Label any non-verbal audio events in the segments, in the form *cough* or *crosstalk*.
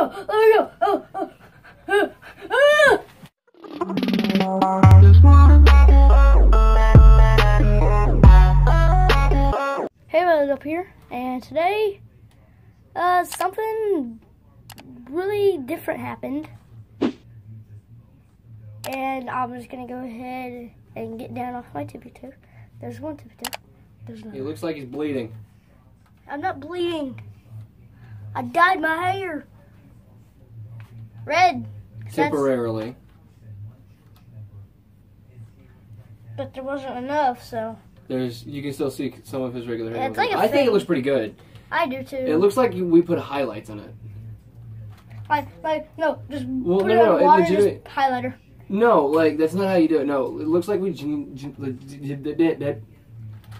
go. Let me go. Oh, oh. Ah, ah. Hey, Rose up here, and today, uh, something really different happened. And I'm just gonna go ahead and get down off my tippy toe. There's one tippy toe. There's He another. looks like he's bleeding. I'm not bleeding. I dyed my hair red. Temporarily. But there wasn't enough, so There's you can still see some of his regular hair. Yeah, like I think it looks pretty good. I do too. It looks like we put highlights on it. like, like, no, just Well, put no, it no, on it water legit- highlighter. No, like that's not how you do it. No, it looks like we gen- gen- that- that- that-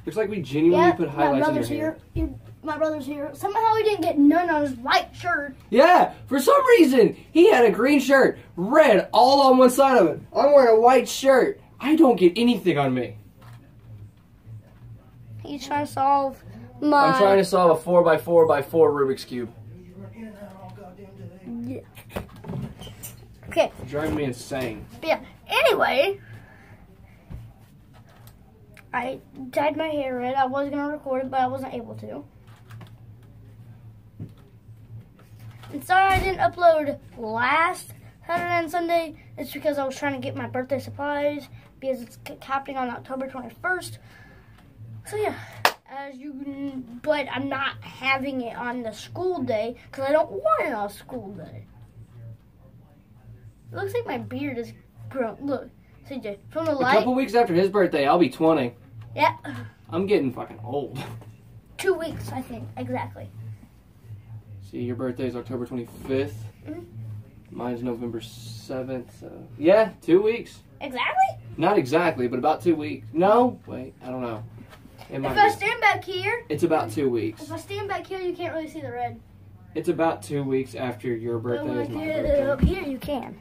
looks like we genuinely Yeah, put my highlights in your brother's hair. here. My brother's here. Somehow he didn't get none on his white shirt. Yeah, for some reason he had a green shirt, red all on one side of it. I'm wearing a white shirt. I don't get anything on me. He's trying to solve my. I'm trying to solve a four by four by four Rubik's cube. Yeah. Okay, It's driving me insane. but yeah. Anyway, I dyed my hair red. I was gonna record it, but I wasn't able to. And sorry I didn't upload last Saturday and Sunday. It's because I was trying to get my birthday supplies because it's happening on October 21st. So yeah, as you, but I'm not having it on the school day because I don't want it on school day. It looks like my beard is grown. Look, CJ, from the A couple weeks after his birthday, I'll be 20. Yeah, I'm getting fucking old. two weeks I think exactly. See, your birthday is October 25th. Mhm. Mine's November 7th. So yeah, two weeks. Exactly. Not exactly, but about two weeks. No, wait, I don't know. If I be. stand back here, It's about two weeks. if I stand back here, you can't really see the red. It's about two weeks after your But when birthday I is my get birthday. up here, you can.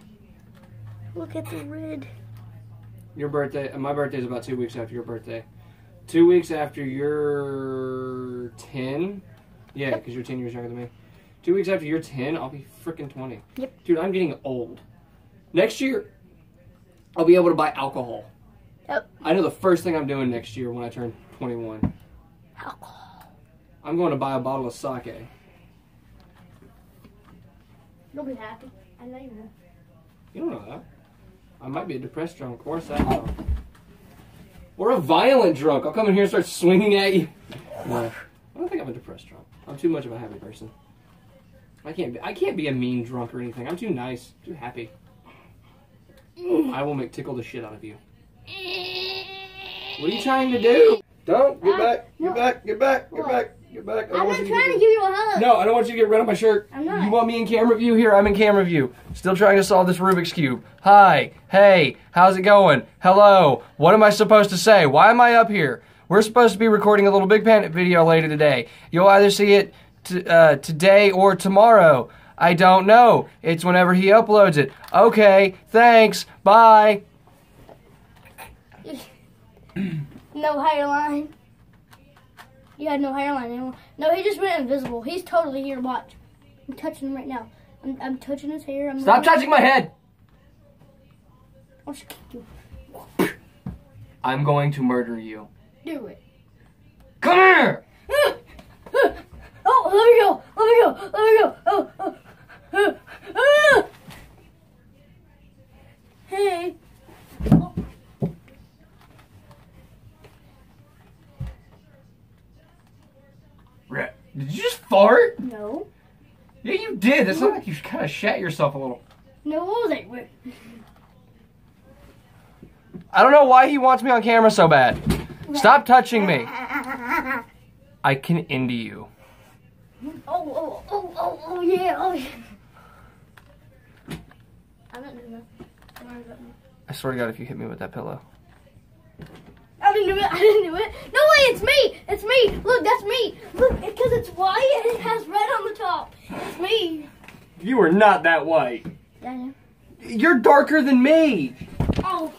Look at the red. Your birthday, my birthday is about two weeks after your birthday. Two weeks after you're 10. Yeah, Yep. because you're 10 years younger than me. Two weeks after you're 10, I'll be freaking 20. Yep. Dude, I'm getting old. Next year, I'll be able to buy alcohol. Yep. I know the first thing I'm doing next year when I turn 21. Alcohol. I'm going to buy a bottle of sake. You'll be happy. I know you will. You don't know that. I might be a depressed drunk or a sad drunk. Or a violent drunk. I'll come in here and start swinging at you. No, I don't think I'm a depressed drunk. I'm too much of a happy person. I can't be. I can't be a mean drunk or anything. I'm too nice, too happy. I will make tickle the shit out of you. What are you trying to do? Don't get Ah, back. no. Get back. Get back. Get What? back. Get back. I I'm don't trying to to give you a hug. no, I don't want you to get rid of my shirt. I'm not. You want me in camera view? Here, I'm in camera view. Still trying to solve this Rubik's Cube. Hi. Hey. How's it going? Hello. What am I supposed to say? Why am I up here? We're supposed to be recording a little Big Panic video later today. You'll either see it t- uh, today or tomorrow. I don't know. It's whenever he uploads it. Okay. Thanks. Bye. *clears throat* No hairline. You had no hairline anymore. No, he just went invisible. He's totally here. Watch. I'm touching him right now. I'm, I'm touching his hair. I'm Stop touching my head. I'll just kick you. I'm going to murder you. Do it. Come here. *laughs* oh, let me go. Let me go. Let me go. Oh, oh. Ah. *laughs* Hey. Oh, Did you just fart? no. Yeah, you did. That sounded like you kind of shat yourself a little. No, what was it? I don't know why he wants me on camera so bad. Stop touching me. I can end you. Oh, oh, oh, oh, oh, yeah, oh, yeah. I'm not doing that. Don't worry about me. I swear to God, if you hit me with that pillow. I didn't do it. I didn't do it. No way, it's me. It's me. Look, that's me. Look, because it's white and it has red on the top. It's me. You are not that white. Yeah. You're darker than me. Oh.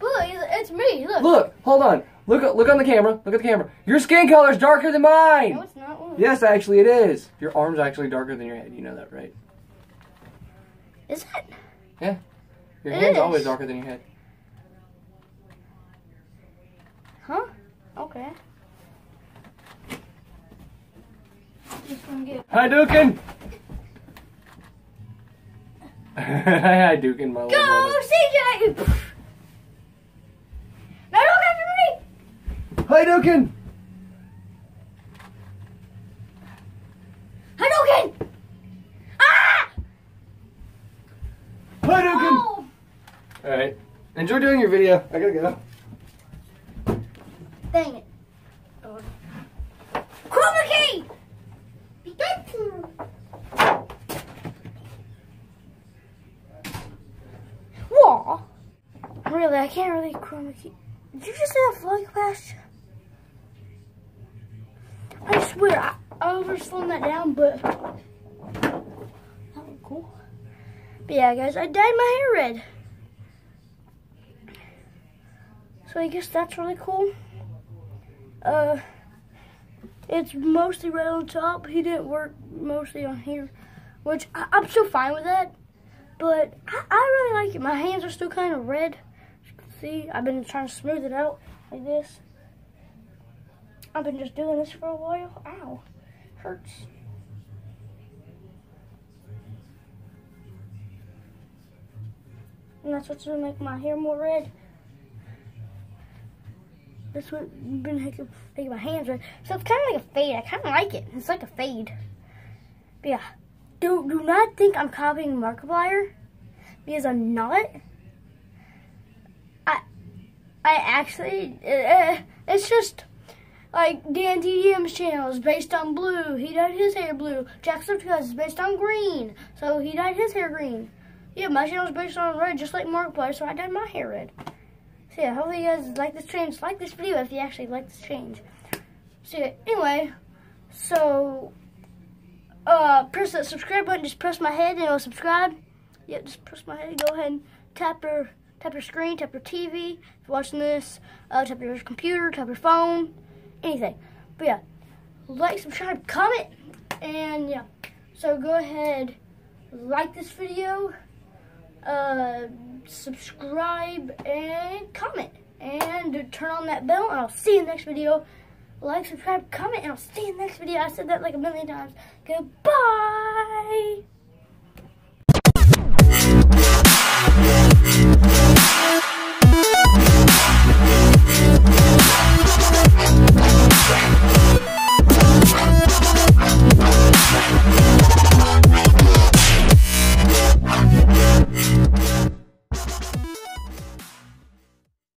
Look, it's me. Look. Look, hold on. Look look on the camera. Look at the camera. Your skin color is darker than mine. No, it's not. Yes, actually it is. Your arm's actually darker than your head. You know that, right? Is it? Yeah. Your It hand's is. always darker than your head. Huh? Okay. Just gonna get. Hi, Dukin. Hi, Dukin, my little Go. CJ! No, don't come to me! Hi, Dukin. Hadouken! Ah! Hi, Dukin. Oh! All right. Enjoy doing your video. I gotta go. Dang it. Chroma key! Whoa. Really, I can't really chroma key. Did you just say that flying past? I swear, I, I was slowing that down, but that was cool. But yeah, guys, I dyed my hair red. So I guess that's really cool. Uh, it's mostly red on top. He didn't work mostly on here, which I, I'm still fine with that. But I, I really like it. My hands are still kind of red. See, I've been trying to smooth it out like this. I've been just doing this for a while. Ow, hurts. And that's what's gonna make my hair more red. That's what been making my hands red. So it's kind of like a fade. I kind of like it. It's like a fade. But yeah, do do not think I'm copying Markiplier because I'm not. I actually uh, it's just like Dan TDM's channel is based on blue. He dyed his hair blue. Jacksepticeye is based on green, so he dyed his hair green. Yeah, my channel is based on red, just like Markiplier, so I dyed my hair red. So yeah, hopefully you guys like this change. Like this video if you actually like this change. So yeah, anyway, so uh, press that subscribe button. Just press my head and it'll subscribe. Yep, just press my head. Go ahead and tap your tap your screen, tap your TV. If you're watching this, uh, tap your computer, tap your phone, anything. But yeah, like, subscribe, comment, and yeah. So go ahead, like this video, uh, subscribe, and comment. And turn on that bell, and I'll see you in the next video. Like, subscribe, comment, and I'll see you in the next video. I said that like a million times. Goodbye!